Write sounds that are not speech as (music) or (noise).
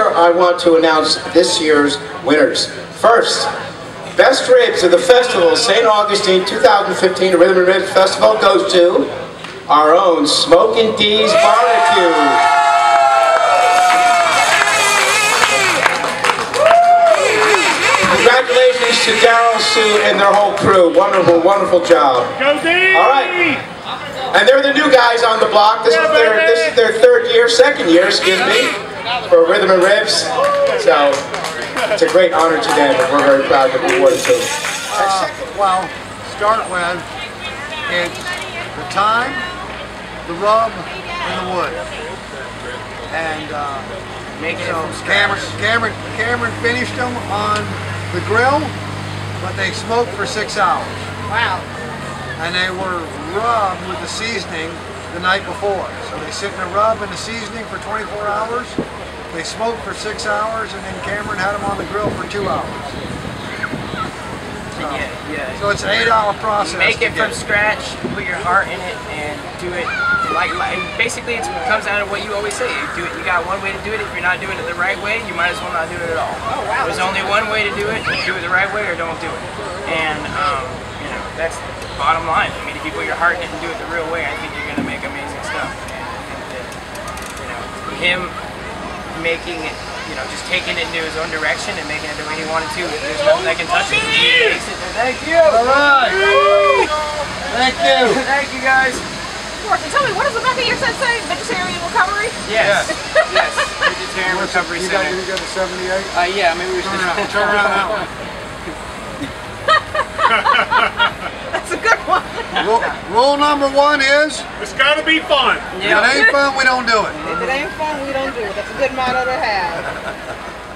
I want to announce this year's winners. First, Best Ribs of the Festival, St. Augustine 2015 Rhythm and Ribs Festival goes to our own Smokin' D's Barbecue. Congratulations to Daryl, Sue, and their whole crew. Wonderful, wonderful job. Go D! All right. And they're the new guys on the block. This is their this is their third year, second year, excuse me, for Rhythm and Ribs. So it's a great honor to them, and we're very proud to be awarded to them. Uh, well, start with it's the time, the rub, and the wood. And uh, Making so Cameron. Cameron, Cameron finished them on the grill, but they smoked for six hours. Wow. And they were rubbed with the seasoning the night before. So they sit in a rub and the seasoning for 24 hours. They smoke for six hours, and then Cameron had them on the grill for two hours. So, Yeah, yeah. so it's an eight-hour process. Make it get from scratch, put your heart in it, and do it like, like basically it comes down to what you always say. You do it. You got one way to do it. If you're not doing it the right way, you might as well not do it at all. Oh, wow. There's only one way to do it. Do it the right way or don't do it. And um, you know that's the bottom line. I mean, if you put your heart in it and do it the real way, I think you're gonna make amazing stuff. And I think that you know him making it. You know, just taking it into his own direction and making it the way he wanted to. There's nothing that can touch it. He it. Thank you. All right. Thank you. Thank you guys. Morton, tell me, what does the back of your set say? Vegetarian recovery? Yes. yes. Vegetarian Recovery You got, Center. you got the 78? Uh, yeah, maybe we should. Turn around, turn around that (laughs) one. (laughs) Rule, rule number one is, It's gotta be fun. if it ain't fun, we don't do it. If it ain't fun, we don't do it. That's a good motto to have. (laughs)